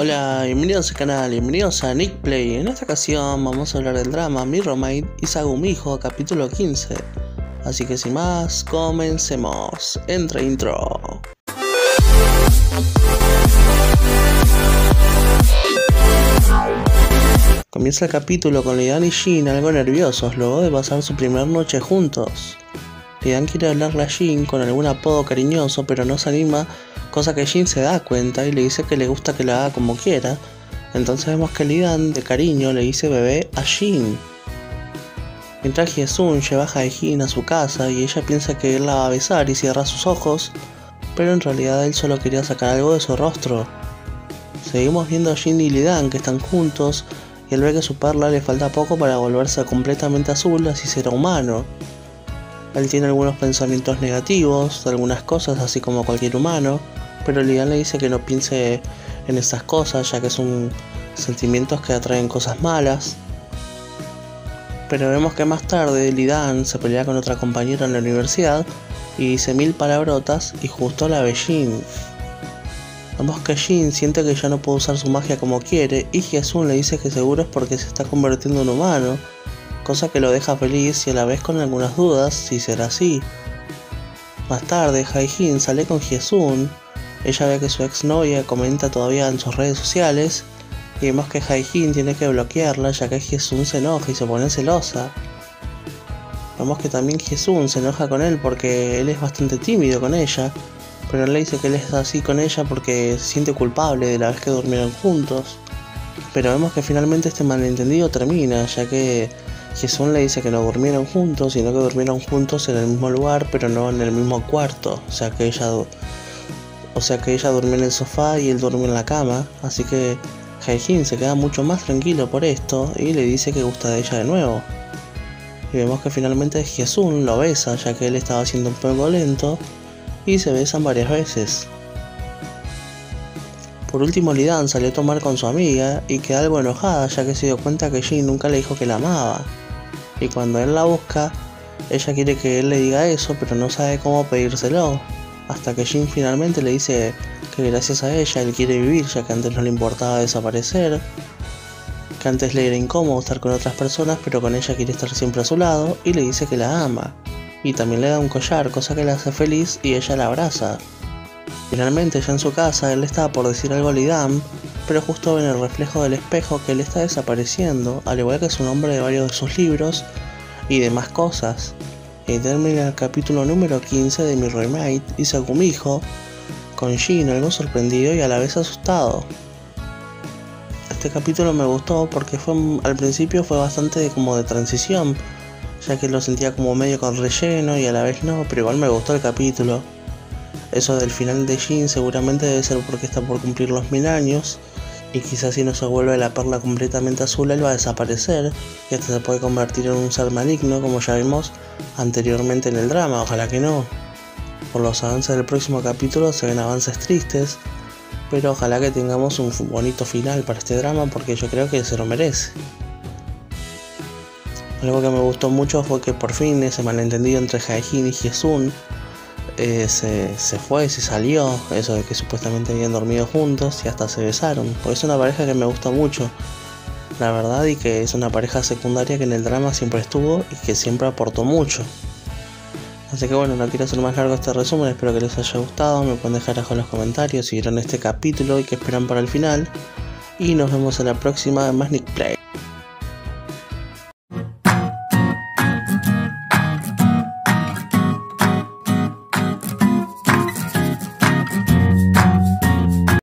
Hola, bienvenidos al canal, bienvenidos a Nick Play. En esta ocasión vamos a hablar del drama Mi Roommate y Hijo, capítulo 15. Así que sin más, comencemos. Entre intro. Comienza el capítulo con Lidan y Jin algo nerviosos luego de pasar su primera noche juntos. Lidan quiere hablarle a Jin con algún apodo cariñoso pero no se anima cosa que Jin se da cuenta y le dice que le gusta que la haga como quiera. Entonces vemos que Lidan de cariño le dice bebé a Jin. Mientras Hyesun lleva a Jin a su casa y ella piensa que él la va a besar y cierra sus ojos, pero en realidad él solo quería sacar algo de su rostro. Seguimos viendo a Jin y Lidan que están juntos y él ve que su perla le falta poco para volverse completamente azul así será humano. Él tiene algunos pensamientos negativos de algunas cosas así como cualquier humano, pero Lidan le dice que no piense en estas cosas, ya que son sentimientos que atraen cosas malas. Pero vemos que más tarde Lidan se pelea con otra compañera en la universidad y dice mil palabrotas y justo la ve Jin. Vemos que Jin siente que ya no puede usar su magia como quiere y Hyesun le dice que seguro es porque se está convirtiendo en humano, cosa que lo deja feliz y a la vez con algunas dudas si será así. Más tarde, Haijin sale con Hyesun ella ve que su exnovia comenta todavía en sus redes sociales y vemos que Haijin tiene que bloquearla ya que Jesun se enoja y se pone celosa. Vemos que también Jesun se enoja con él porque él es bastante tímido con ella, pero él le dice que él es así con ella porque se siente culpable de la vez que durmieron juntos. Pero vemos que finalmente este malentendido termina, ya que Jesun le dice que no durmieron juntos, sino que durmieron juntos en el mismo lugar, pero no en el mismo cuarto. O sea que ella o sea que ella duerme en el sofá y él duerme en la cama, así que Haejin se queda mucho más tranquilo por esto y le dice que gusta de ella de nuevo. Y vemos que finalmente Hyesun lo besa ya que él estaba siendo un poco lento y se besan varias veces. Por último Lidan salió a tomar con su amiga y queda algo enojada ya que se dio cuenta que Jin nunca le dijo que la amaba. Y cuando él la busca, ella quiere que él le diga eso pero no sabe cómo pedírselo hasta que Jin finalmente le dice que gracias a ella él quiere vivir ya que antes no le importaba desaparecer, que antes le era incómodo estar con otras personas pero con ella quiere estar siempre a su lado y le dice que la ama y también le da un collar cosa que la hace feliz y ella la abraza. Finalmente ya en su casa él estaba por decir algo a Lidam pero justo ve en el reflejo del espejo que él está desapareciendo al igual que su nombre de varios de sus libros y demás cosas y termina el capítulo número 15 de mi remake y hijo con Jin algo sorprendido y a la vez asustado. Este capítulo me gustó porque fue al principio fue bastante como de transición, ya que lo sentía como medio con relleno y a la vez no, pero igual me gustó el capítulo. Eso del final de Jin seguramente debe ser porque está por cumplir los mil años y quizás si no se vuelve la perla completamente azul él va a desaparecer y hasta se puede convertir en un ser maligno como ya vimos anteriormente en el drama, ojalá que no. Por los avances del próximo capítulo se ven avances tristes, pero ojalá que tengamos un bonito final para este drama porque yo creo que se lo merece. Algo que me gustó mucho fue que por fin ese malentendido entre Jaejin y Hyesun eh, se, fue, se salió, eso de que supuestamente habían dormido juntos y hasta se besaron. Pues es una pareja que me gusta mucho, la verdad, y que es una pareja secundaria que en el drama siempre estuvo y que siempre aportó mucho. Así que bueno, no quiero hacer más largo este resumen, espero que les haya gustado, me pueden dejar abajo en los comentarios si vieron este capítulo y que esperan para el final. Y nos vemos en la próxima de Más Nick Play.